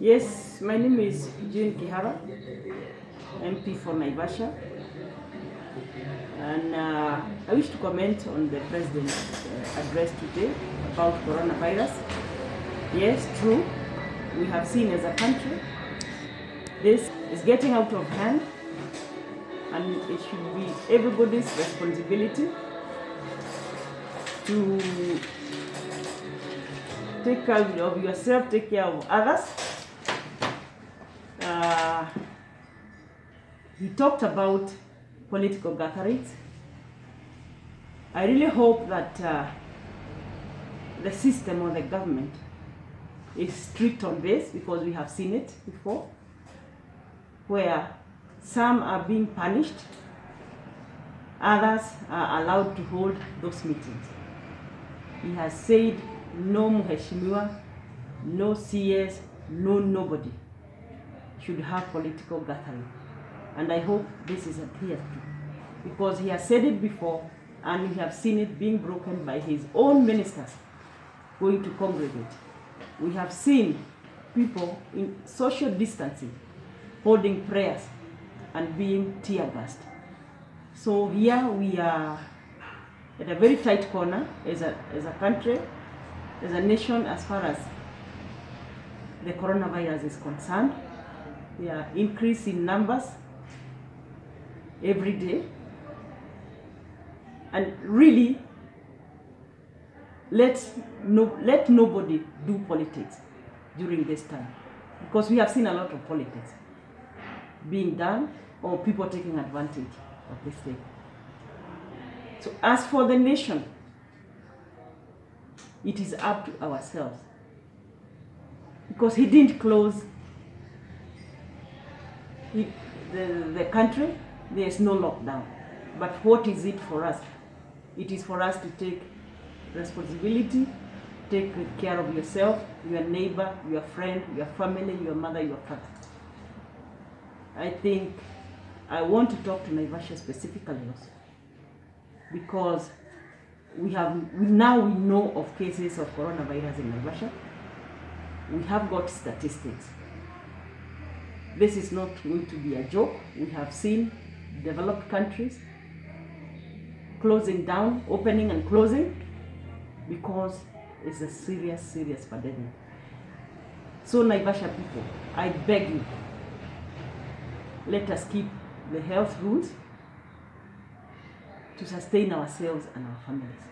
Yes, my name is Jane Kihara, MP for Naivasha. And uh, I wish to comment on the President's uh, address today about coronavirus. Yes, true. We have seen as a country this is getting out of hand and it should be everybody's responsibility to take care of yourself, take care of others. Uh, he talked about political gatherings. I really hope that uh, the system or the government is strict on this because we have seen it before, where some are being punished, others are allowed to hold those meetings. He has said no mheshimiwa, no CS, no nobody should have political gathering. And I hope this is adhered to. Because he has said it before and we have seen it being broken by his own ministers going to congregate. We have seen people in social distancing holding prayers and being tear gassed. So here we are at a very tight corner as a, as a country, as a nation, as far as the coronavirus is concerned. We are increasing numbers every day. And really, let, no, let nobody do politics during this time. Because we have seen a lot of politics being done or people taking advantage of this thing. So as for the nation, it is up to ourselves. Because he didn't close he, the, the country, there is no lockdown. But what is it for us? It is for us to take responsibility, take care of yourself, your neighbor, your friend, your family, your mother, your father. I think I want to talk to Naivasha specifically also because we have we, now we know of cases of coronavirus in Naivasha. We have got statistics. This is not going to be a joke. We have seen developed countries closing down, opening and closing because it's a serious, serious pandemic. So Naivasha people, I beg you, let us keep the health rules to sustain ourselves and our families.